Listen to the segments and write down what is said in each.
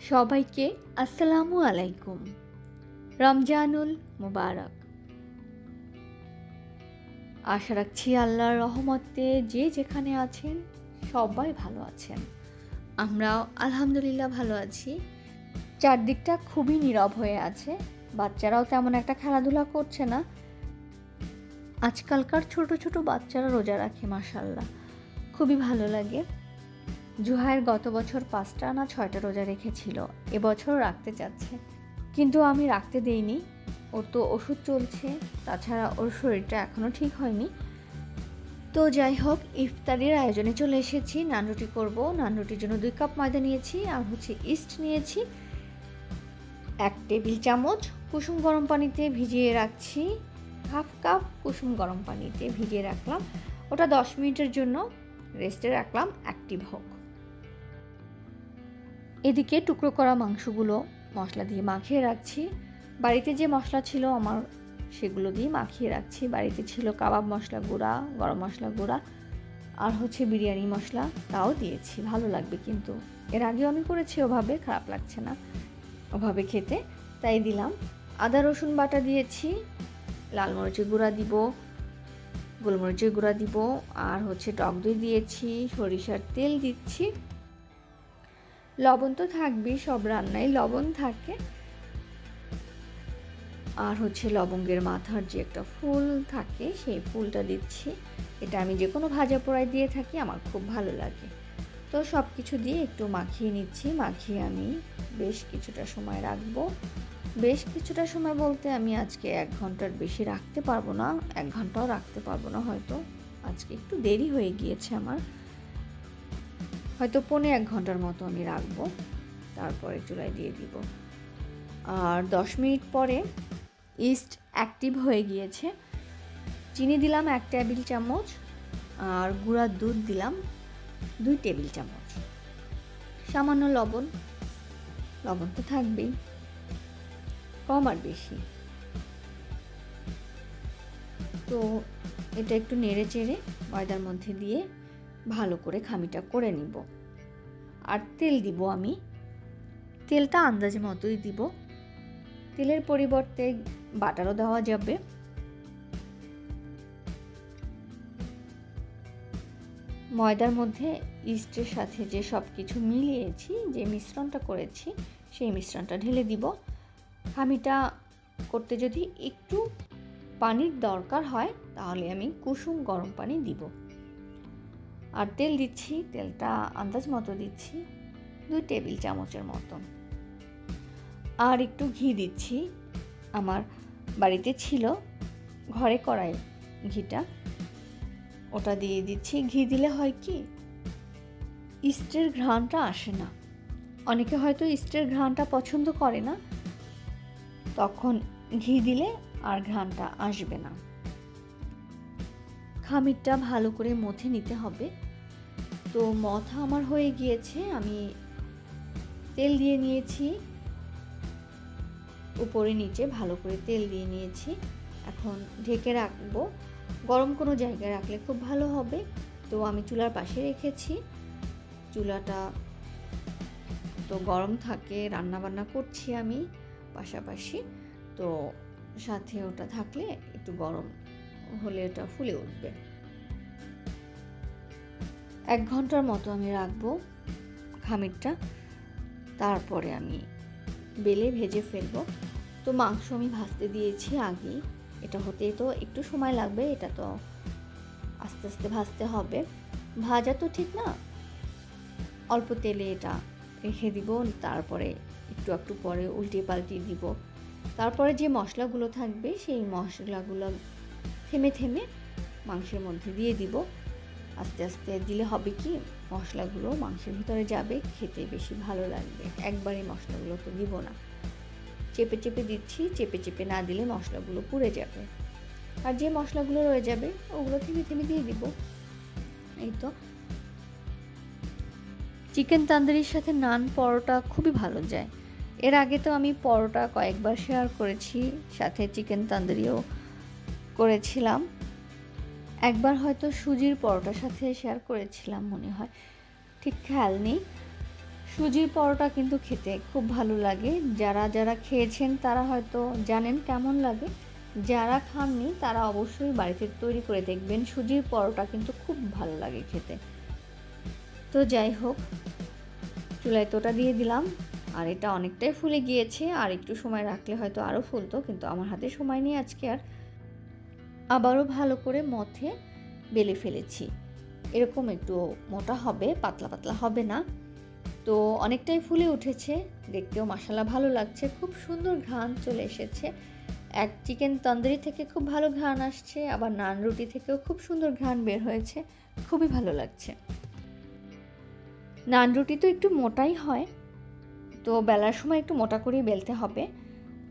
সবাইকে আসসালামু আলাইকুম। রমজানুল মুবারক। আশা রাখছি আল্লাহর রহমতে যে যেখানে আছেন, সবাই ভালো আছেন। আমরাও আলহামদুলিল্লাহ ভালো আছি। চারদিকটা খুবই নীরব হয়ে আছে। বাচ্চারাও তেমন একটা খেলাধুলা করছে না। আজকালকার ছোট ছোট বাচ্চারা রোজা রাখে মাসাল্লাহ খুবই ভালো লাগে। জুহায়ের গত বছর পাঁচটা না ছয়টা রোজা রেখেছিল। এবছর রাখতে চাচ্ছে কিন্তু আমি রাখতে দেইনি। ওর তো ওষুধ চলছে। তাছাড়া ওর শরীরটা এখনও ঠিক হয়নি। তো যাই হোক, ইফতারির আয়োজনে চলে এসেছি। নান রুটি করব। নান রুটির জন্য দুই কাপ ময়দা নিয়েছি আর হচ্ছে ইস্ট নিয়েছি। এক টেবিল চামচ কুসুম গরম পানিতে ভিজিয়ে রাখছি। হাফ কাপ কুসুম গরম পানিতে ভিজিয়ে রাখলাম। ওটা দশ মিনিটের জন্য রেস্টে রাখলাম অ্যাক্টিভ হোক। এদিকে টুকরো করা মাংসগুলো মশলা দিয়ে মাখিয়ে রাখছি। বাড়িতে যে মশলা ছিল আমার, সেগুলো দিয়ে মাখিয়ে রাখছি। বাড়িতে ছিল কাবাব মশলা গুঁড়া, গরম মশলা গুঁড়া আর হচ্ছে বিরিয়ানি মশলা, তাও দিয়েছি। ভালো লাগবে কিন্তু। এর আগেও আমি করেছি, ওভাবে খারাপ লাগছে না। ওভাবে খেতে তাই দিলাম। আদা, রসুন বাটা দিয়েছি, লাল মরিচের গুঁড়া দিব, গোলমরিচের গুঁড়া দিব আর হচ্ছে টক দই দিয়েছি, সরিষার তেল দিচ্ছি। লবণ তো থাকবেই, সব রান্নায় লবণ থাকে। আর হচ্ছে লবঙ্গের মাথার যে একটা ফুল থাকে, সেই ফুলটা দিচ্ছি। এটা আমি যে কোনো ভাজা পোড়ায় দিয়ে থাকি, আমার খুব ভালো লাগে। তো সব কিছু দিয়ে একটু মাখিয়ে নিচ্ছি। মাখিয়ে আমি বেশ কিছুটা সময় রাখব। বেশ কিছুটা সময় বলতে আমি আজকে এক ঘণ্টার বেশি রাখতে পারব না। এক ঘন্টাও রাখতে পারব না হয়তো। আজকে একটু দেরি হয়ে গিয়েছে আমার। হয়তো পৌনে এক ঘণ্টার মতো আমি রাখব। তারপরে চুলায় দিয়ে দিব। আর দশ মিনিট পরে ইস্ট অ্যাক্টিভ হয়ে গিয়েছে। চিনি দিলাম এক টেবিল চামচ আর গুঁড়ার দুধ দিলাম দুই টেবিল চামচ। সামান্য লবণ। লবণ তো থাকবেই। কম আর বেশি। তো এটা একটু নেড়ে চেড়ে ময়দার মধ্যে দিয়ে ভালো করে খামিটা করে নিব। আর তেল দিব আমি। তেলটা আন্দাজ মতোই দিব। তেলের পরিবর্তে বাটারও দেওয়া যাবে। ময়দার মধ্যে ইস্টের সাথে যে সব কিছু মিলিয়েছি, যে মিশ্রণটা করেছি, সেই মিশ্রণটা ঢেলে দিব। খামিটা করতে যদি একটু পানির দরকার হয়, তাহলে আমি কুসুম গরম পানি দিব। আর তেল দিচ্ছি, তেলটা আন্দাজ মতো দিচ্ছি, দুই টেবিল চামচের মতন। আর একটু ঘি দিচ্ছি। আমার বাড়িতে ছিল ঘরে করাই ঘিটা। ওটা দিয়ে দিচ্ছি। ঘি দিলে হয় কি, ইস্টের ঘ্রাণটা আসে না। অনেকে হয়তো ইস্টের ঘ্রাণটা পছন্দ করে না। তখন ঘি দিলে আর ঘ্রাণটা আসবে না। খামিরটা ভালো করে মথে নিতে হবে। তো মথা আমার হয়ে গিয়েছে, আমি তেল দিয়ে নিয়েছি। উপরে নিচে ভালো করে তেল দিয়ে নিয়েছি। এখন ঢেকে রাখব। গরম কোনো জায়গায় রাখলে খুব ভালো হবে। তো আমি চুলার পাশে রেখেছি। চুলাটা তো গরম থাকে রান্না বান্না করছি আমি পাশাপাশি। তো সাথে ওটা থাকলে একটু গরম হলে ওটা ফুলে উঠবে। এক ঘণ্টার মতো আমি রাখব খামিরটা। তারপরে আমি বেলে ভেজে ফেলব। তো মাংস আমি ভাজতে দিয়েছি আগেই এটা হতে তো একটু সময় লাগবে, এটা তো আস্তে আস্তে ভাজতে হবে। ভাজা তো ঠিক না। অল্প তেলে এটা রেখে দিব, তারপরে একটু একটু পরে উল্টে পাল্টে দিব। তারপরে যে মশলাগুলো থাকবে, সেই মশলাগুলো থেমে থেমে মাংসের মধ্যে দিয়ে দিব। আস্তে আস্তে দিলে হবে কি, মশলাগুলো মাংসের ভিতরে যাবে, খেতে বেশি ভালো লাগবে। একবারই মশলাগুলো তো দিব না। চেপে চেপে দিচ্ছি, চেপে চেপে না দিলে মশলাগুলো পুড়ে যাবে। আর যে মশলাগুলো রয়ে যাবে, ওগুলো থেমে থেমে দিয়ে দিব। এই তো। চিকেন তান্দুরির সাথে নান পরোটা খুবই ভালো যায়। এর আগে তো আমি পরোটা কয়েকবার শেয়ার করেছি, সাথে চিকেন তান্দুরিও করেছিলাম। একবার হয়তো সুজির পরোটার সাথে শেয়ার করেছিলাম, মনে হয়। ঠিক খেয়াল নেই। সুজির পরোটা কিন্তু খেতে খুব ভালো লাগে। যারা যারা খেয়েছেন তারা হয়তো জানেন কেমন লাগে। যারা খাননি তারা অবশ্যই বাড়িতে তৈরি করে দেখবেন। সুজির পরোটা কিন্তু খুব ভালো লাগে খেতে। তো যাই হোক, চুলায় তোটা দিয়ে দিলাম। আর এটা অনেকটাই ফুলে গিয়েছে। আর একটু সময় রাখলে হয়তো আরও ফুলতো, কিন্তু আমার হাতে সময় নেই আজকে আর। আবারও ভালো করে মথে বেলে ফেলেছি। এরকম একটু মোটা হবে, পাতলা পাতলা হবে না। তো অনেকটাই ফুলে উঠেছে, দেখতেও মশালা ভালো লাগছে। খুব সুন্দর ঘ্রাণ চলে এসেছে। এক চিকেন তন্দুরি থেকে খুব ভালো ঘ্রাণ আসছে, আবার নান রুটি থেকেও খুব সুন্দর ঘ্রাণ বের হয়েছে। খুবই ভালো লাগছে। নান রুটি তো একটু মোটাই হয়, তো বেলার সময় একটু মোটা করেই বেলতে হবে।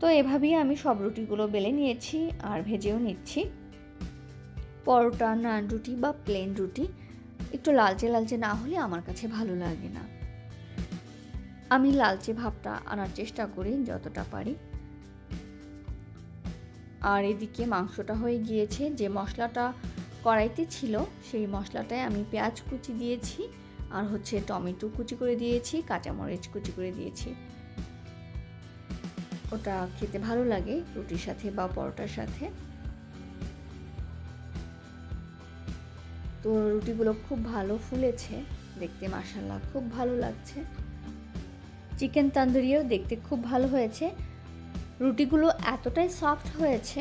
তো এভাবেই আমি সব রুটিগুলো বেলে নিয়েছি আর ভেজেও নিচ্ছি। পরোটা, নান রুটি বা প্লেন রুটি একটু লালচে লালচে না হলে আমার কাছে ভালো লাগে না। আমি লালচে ভাবটা আনার চেষ্টা করি যতটা পারি। আর এদিকে মাংসটা হয়ে গিয়েছে, যে মশলাটা কড়াইতে ছিল সেই মশলাটায় আমি পেঁয়াজ কুচি দিয়েছি আর হচ্ছে টমেটো কুচি করে দিয়েছি, কাঁচামরিচ কুচি করে দিয়েছি। ওটা খেতে ভালো লাগে রুটির সাথে বা পরোটার সাথে। তো রুটিগুলো খুব ভালো ফুলেছে, দেখতে মাসাল্লাহ খুব ভালো লাগছে। চিকেন তান্দুরিও দেখতে খুব ভালো হয়েছে। রুটিগুলো এতটাই সফট হয়েছে,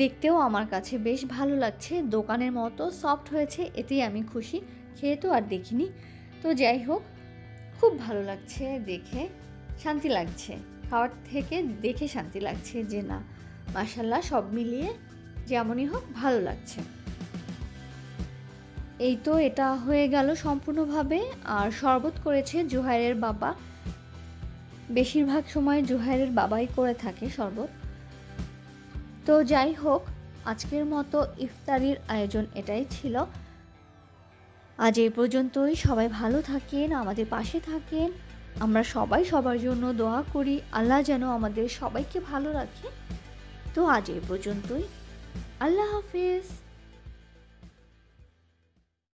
দেখতেও আমার কাছে বেশ ভালো লাগছে। দোকানের মতো সফট হয়েছে, এতেই আমি খুশি। খেয়ে তো আর দেখিনি। তো যাই হোক, খুব ভালো লাগছে দেখে, শান্তি লাগছে। খাওয়ার থেকে দেখে শান্তি লাগছে যে না মাসাল্লাহ সব মিলিয়ে যেমনই হোক ভালো লাগছে। এই তো এটা হয়ে গেল সম্পূর্ণভাবে। আর শরবত করেছে জুহাইরের বাবা। বেশিরভাগ সময় জুহাইরের বাবাই করে থাকে শরবত। তো যাই হোক, আজকের মতো ইফতারির আয়োজন এটাই ছিল। আজ এই পর্যন্তই। সবাই ভালো থাকেন, আমাদের পাশে থাকেন। আমরা সবাই সবার জন্য দোয়া করি। আল্লাহ যেন আমাদের সবাইকে ভালো রাখে। তো আজ এই পর্যন্তই। আল্লাহ হাফিজ।